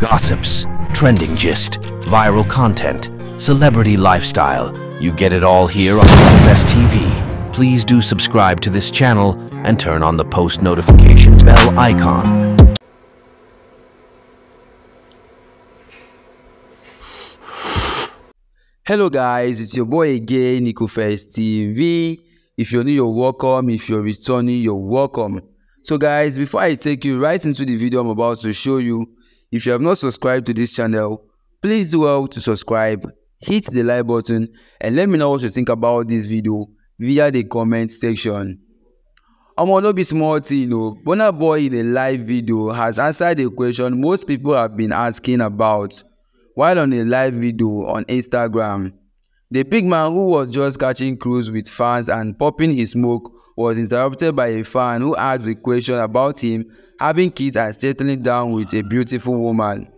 Gossips, trending gist, viral content, celebrity lifestyle. You get it all here on Fest TV. Please do subscribe to this channel and turn on the post notification bell icon. Hello guys, it's your boy again, Nico TV. If you're new, you're welcome. If you're returning, you're welcome. So guys, before I take you right into the video I'm about to show you, if you have not subscribed to this channel, please do well to subscribe, hit the like button and let me know what you think about this video via the comment section. Omo no be small thing o, Burna Boy in a live video has answered a question most people have been asking about while on a live video on Instagram. The big man who was just catching cruise with fans and popping his smoke was interrupted by a fan who asked a question about him having kids and settling down with a beautiful woman.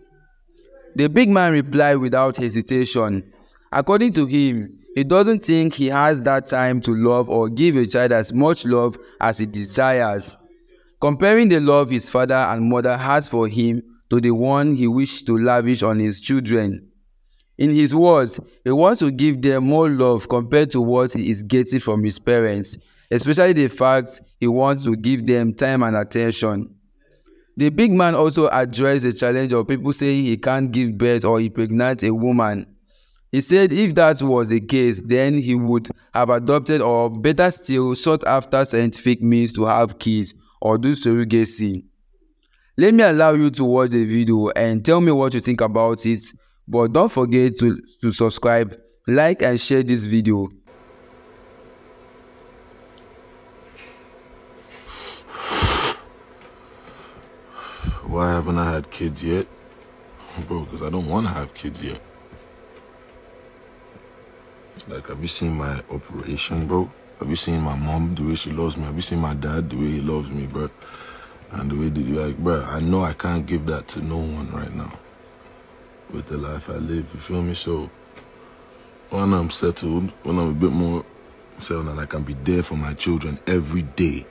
The big man replied without hesitation. According to him, he doesn't think he has that time to love or give a child as much love as he desires. Comparing the love his father and mother has for him to the one he wished to lavish on his children. In his words, he wants to give them more love compared to what he is getting from his parents, especially the fact he wants to give them time and attention. The big man also addressed the challenge of people saying he can't give birth or impregnate a woman. He said if that was the case, then he would have adopted or better still sought after scientific means to have kids or do surrogacy. Let me allow you to watch the video and tell me what you think about it. But don't forget to, to subscribe, like and share this video. Why haven't I had kids yet? Bro, because I don't want to have kids yet. Like, have you seen my operation, bro? Have you seen my mom, the way she loves me? Have you seen my dad, the way he loves me, bro? And the way you like, bro, I know I can't give that to no one right now. With the life I live, you feel me? So, when I'm settled, when I'm a bit more settled and I can be there for my children every day,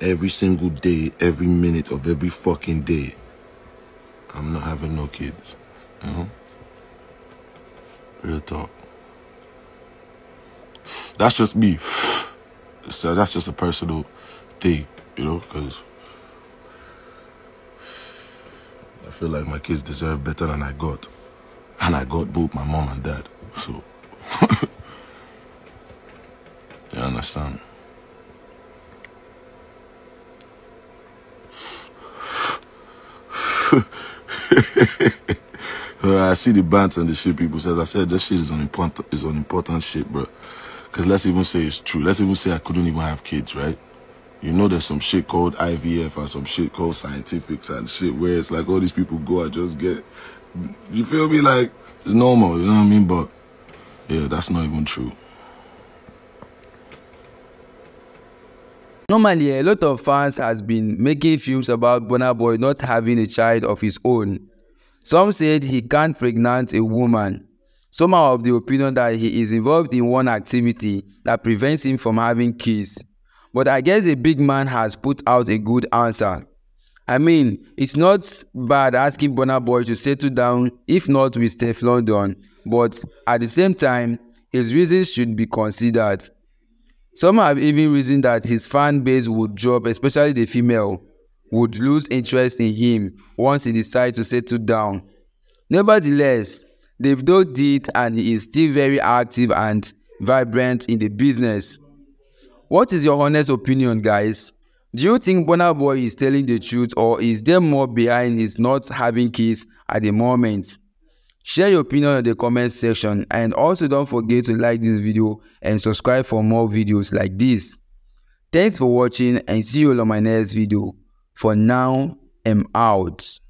every single day, every minute of every fucking day, I'm not having no kids. You know? Real talk. That's just me. So uh, that's just a personal thing, you know, because I feel like my kids deserve better than I got. And I got both my mom and dad. So, you understand? I see the banter and the shit people says. I said this shit is an important is an important shit, bro. Cause let's even say it's true. Let's even say I couldn't even have kids, right? You know there's some shit called IVF and some shit called scientifics and shit where it's like all these people go and just get you feel me like it's normal, you know what I mean? But yeah, that's not even true. Normally, a lot of fans has been making films about Burna Boy not having a child of his own. Some said he can't pregnant a woman. Some are of the opinion that he is involved in one activity that prevents him from having kids. But I guess a big man has put out a good answer. I mean, it's not bad asking Burna Boy to settle down if not with Stefflon Don, but at the same time, his reasons should be considered. Some have even reasoned that his fan base would drop, especially the female, would lose interest in him once he decides to settle down. Nevertheless, Davido did and he is still very active and vibrant in the business. What is your honest opinion, guys? Do you think Burna Boy is telling the truth or is there more behind his not having kids at the moment? Share your opinion in the comment section and also don't forget to like this video and subscribe for more videos like this. Thanks for watching and see you on my next video. For now, I'm out.